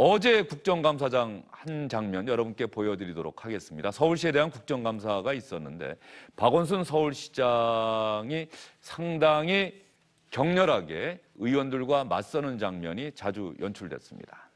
어제 국정감사장 한 장면 여러분께 보여드리도록 하겠습니다. 서울시에 대한 국정감사가 있었는데 박원순 서울시장이 상당히 격렬하게 의원들과 맞서는 장면이 자주 연출됐습니다.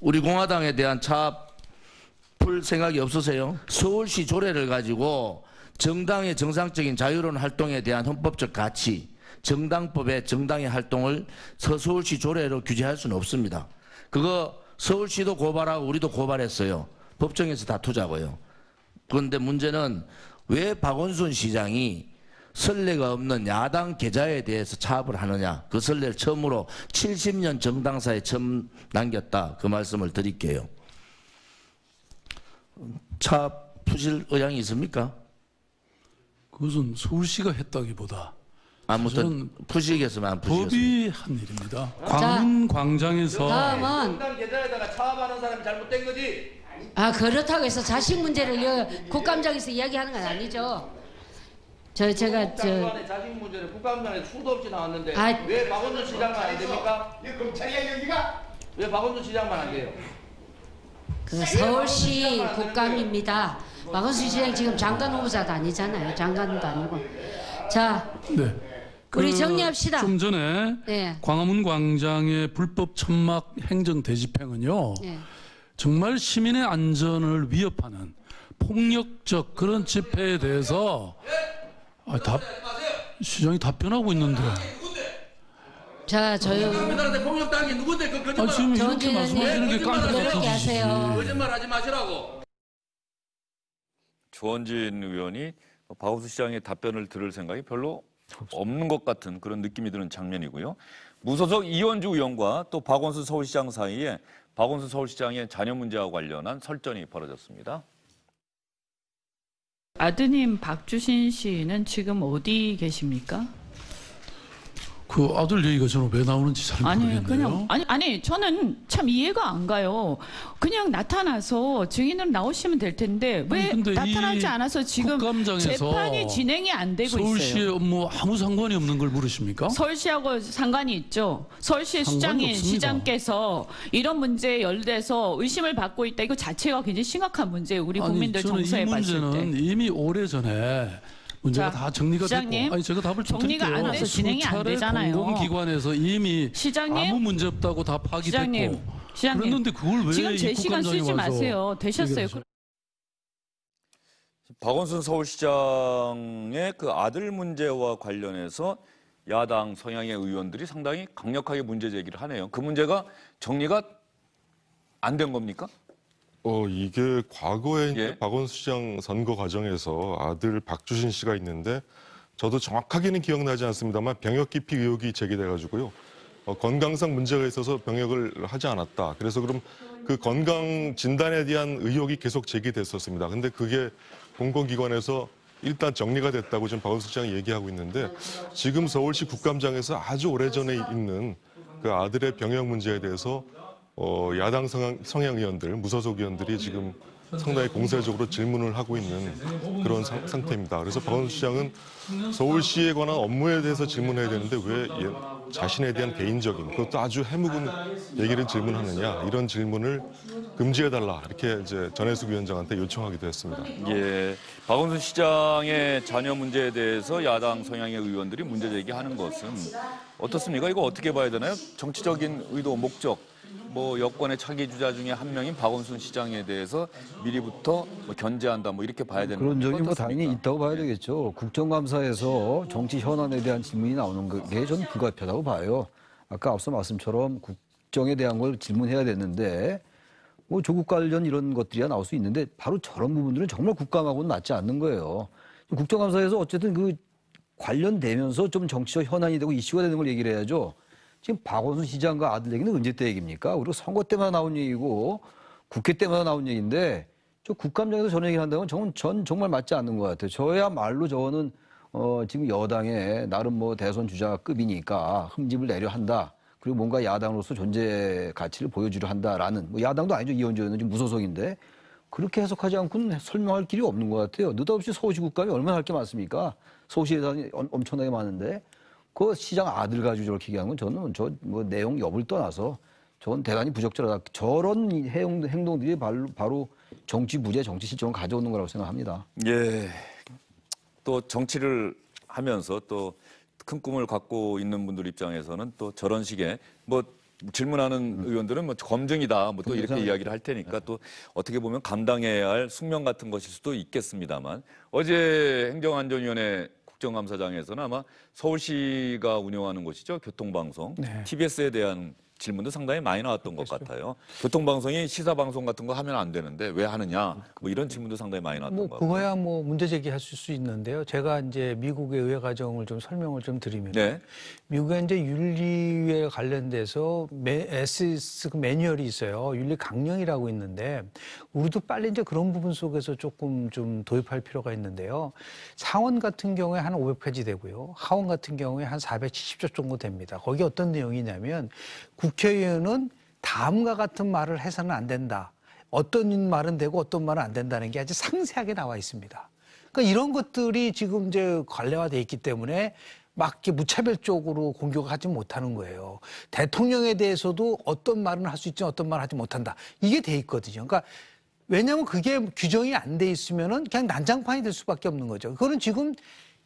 우리 공화당에 대한 차풀 생각이 없으세요? 서울시 조례를 가지고 정당의 정상적인 자유로운 활동에 대한 헌법적 가치, 정당법의 정당의 활동을 서울시 조례로 규제할 수는 없습니다. 그거 서울시도 고발하고 우리도 고발했어요. 법정에서 다투자고요. 그런데 문제는 왜 박원순 시장이 선례가 없는 야당 계좌에 대해서 차압을 하느냐. 그 선례를 처음으로 70년 정당사에 처음 남겼다. 그 말씀을 드릴게요. 차압 푸실 의향이 있습니까? 그것은 서울시가 했다기보다 아무튼 푸시겠으면 안 푸시겠습니다. 법이 한 일입니다. 광운 광장에서 다음은 계좌에다가 차압하는 사람이 잘못된 거지. 아 그렇다고 해서 자식 문제를 여- 국감장에서 이야기하는 건 아니죠. 저 제가 저 자식 문제를 국감장에 수도 없이 나왔는데 아. 왜 박원순 시장만 안 됩니까? 이 검찰이야 여기가 왜 박원순 시장만 안 돼요? 그 서울시 국감입니다. 박원순 시장 지금 장관 후보자도 아니잖아요. 장관도 아니고. 자, 네. 우리 정리합시다. 좀 전에 네. 광화문 광장의 불법 천막 행정 대집행은요. 네. 정말 시민의 안전을 위협하는 폭력적 그런 집회에 대해서 아, 답, 시장이 답변하고 있는데 자, 조용. 우리나라한테 폭력 당한 게 누군데 그 아, 거짓말 지금 이렇게 말씀하시는 게 깜짝 부드럽게 같아지시지. 하세요. 거짓말 하지 마시라고. 조원진 의원이 박원순 시장의 답변을 들을 생각이 별로 없는 것 같은 그런 느낌이 드는 장면이고요. 무소속 이원주 의원과 또 박원순 서울시장 사이에 박원순 서울시장의 자녀 문제와 관련한 설전이 벌어졌습니다. 아드님 박주신 씨는 지금 어디 계십니까? 그 아들 얘기가 저는 왜 나오는지 잘 아니 모르겠네요. 그냥 아니 아니 저는 참 이해가 안 가요. 그냥 나타나서 증인으로 나오시면 될 텐데 왜 아니, 나타나지 이 않아서 지금 재판이 진행이 안 되고 서울시의 있어요. 업무 아무 상관이 없는 걸 물으십니까? 서울시하고 상관이 있죠. 서울시의 시장인 없습니다. 시장께서 이런 문제에 연루돼서 의심을 받고 있다. 이거 자체가 굉장히 심각한 문제예요. 우리 국민들 저는 정서에 이 봤을 때. 문제는 이미 오래 전에 문제가 자, 다 정리가 시장님, 됐고 아니 제가 답을 좀 정리가 드릴게요. 안 돼서 진행이 안 되잖아요. 공공기관에서 이미 시장님? 아무 문제 없다고 다 파기됐고 시장님, 시장님. 그랬는데 그걸 왜 지금 제이 시간 쓰지 마세요. 되셨어요. 박원순 서울시장의 그 아들 문제와 관련해서 야당 성향의 의원들이 상당히 강력하게 문제 제기를 하네요. 그 문제가 정리가 안 된 겁니까? 어 이게 과거에 예. 박원순 시장 선거 과정에서 아들 박주신 씨가 있는데 저도 정확하게는 기억나지 않습니다만 병역 기피 의혹이 제기돼 가지고요 어, 건강상 문제가 있어서 병역을 하지 않았다. 그래서 그럼 그 건강 진단에 대한 의혹이 계속 제기됐었습니다. 근데 그게 공공기관에서 일단 정리가 됐다고 지금 박원순 시장이 얘기하고 있는데 지금 서울시 국감장에서 아주 오래전에 있는 그 아들의 병역 문제에 대해서 어, 야당 성향, 성향 의원들, 무소속 의원들이 지금 상당히 공세적으로 질문을 하고 있는 그런 상, 상태입니다. 그래서 박원순 시장은 서울시에 관한 업무에 대해서 질문해야 되는데 왜 얘- 자신에 대한 개인적인 그것도 아주 해묵은 얘기를 질문하느냐 이런 질문을 금지해달라 이렇게 이제 전해숙 위원장한테 요청하기도 했습니다. 예, 박원순 시장의 자녀 문제에 대해서 야당 성향의 의원들이 문제 제기하는 것은 어떻습니까? 이거 어떻게 봐야 되나요? 정치적인 의도, 목적, 뭐 여권의 차기 주자 중에 한 명인 박원순 시장에 대해서 미리부터 뭐 견제한다, 뭐 이렇게 봐야 되는 그런 적이 뭐? 당연히 있다고 봐야 되겠죠. 국정감사에서 정치 현안에 대한 질문이 나오는 게 저는 불가피하다고 봐요. 아까 앞서 말씀처럼 국정에 대한 걸 질문해야 되는데 뭐 조국 관련 이런 것들이야 나올 수 있는데 바로 저런 부분들은 정말 국감하고는 맞지 않는 거예요. 국정감사에서 어쨌든 그 관련되면서 좀 정치적 현안이 되고 이슈가 되는 걸 얘기를 해야죠. 지금 박원순 시장과 아들 얘기는 언제 때 얘기입니까? 그리고 선거 때마다 나온 얘기고 국회 때마다 나온 얘기인데 저 국감장에서 저런 얘기를 한다면 저는 전 정말 맞지 않는 것 같아요. 저야말로 저는 어, 지금 여당의 나름 뭐 대선 주자급이니까 흠집을 내려 한다. 그리고 뭔가 야당으로서 존재 가치를 보여주려 한다라는 뭐 야당도 아니죠 이원주 의원은 지금 무소속인데 그렇게 해석하지 않고는 설명할 길이 없는 것 같아요. 느닷없이 서울시 국감이 얼마나 할 게 많습니까? 서울시 예산이 엄- 엄청나게 많은데 그 시장 아들 가지고 저렇게 얘기하는 건 저는 저 뭐 내용 여부를 떠나서 저건 대단히 부적절하다. 저런 행동들이 바로, 바로 정치 부재, 정치 실종을 가져오는 거라고 생각합니다. 예. 또 정치를 하면서 또 큰 꿈을 갖고 있는 분들 입장에서는 또 저런 식의 뭐 질문하는 의원들은 뭐 검증이다. 뭐 또 이렇게. 이야기를 할 테니까 또 어떻게 보면 감당해야 할 숙명 같은 것일 수도 있겠습니다만. 어제 행정안전위원회 국정감사장에서는 아마 서울시가 운영하는 곳이죠. 교통방송. 네. TBS에 대한 질문도 상당히 많이 나왔던 것 같아요. 교통방송이 시사방송 같은 거 하면 안 되는데 왜 하느냐 뭐 이런 질문도 상당히 많이 나왔던 뭐 것 같아요. 그거야 뭐 문제 제기하실 수 있는데요. 제가 이제 미국의 의회 과정을 좀 설명을 좀 드리면 네. 미국에 이제 윤리에 관련돼서 매, SS 그 매뉴얼이 있어요. 윤리 강령이라고 있는데 우리도 빨리 이제 그런 부분 속에서 조금 좀 도입할 필요가 있는데요. 상원 같은 경우에 한 500페이지 되고요. 하원 같은 경우에 한 470조 정도 됩니다. 거기 어떤 내용이냐면 국 회의원은 다음과 같은 말을 해서는 안 된다. 어떤 말은 되고 어떤 말은 안 된다는 게 아주 상세하게 나와 있습니다. 그러니까 이런 것들이 지금 이제 관례화돼 있기 때문에 막 이렇게 무차별적으로 공격하지 못하는 거예요. 대통령에 대해서도 어떤 말은 할 수 있지 어떤 말은 하지 못한다. 이게 돼 있거든요. 그러니까 왜냐하면 그게 규정이 안 돼 있으면은 그냥 난장판이 될 수밖에 없는 거죠. 그거는 지금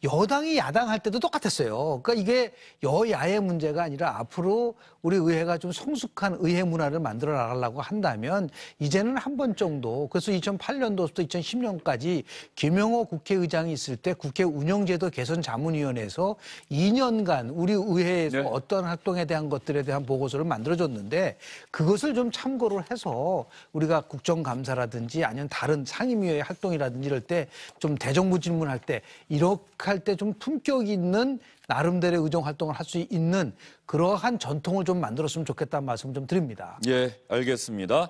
여당이 야당할 때도 똑같았어요. 그러니까 이게 여야의 문제가 아니라 앞으로 우리 의회가 좀 성숙한 의회 문화를 만들어 나가려고 한다면 이제는 한 번 정도 그래서 2008년도부터 2010년까지 김영호 국회의장이 있을 때 국회 운영제도 개선 자문위원회에서 2년간 우리 의회에서 네. 어떤 활동에 대한 것들에 대한 보고서를 만들어줬는데 그것을 좀 참고를 해서 우리가 국정감사라든지 아니면 다른 상임위의 활동이라든지 이럴 때 좀 대정부 질문할 때 이렇게 할 때 좀 품격 있는 나름대로의 의정 활동을 할 수 있는 그러한 전통을 좀 만들었으면 좋겠다는 말씀 좀 드립니다. 예, 알겠습니다.